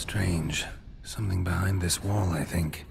Strange. Something behind this wall, I think.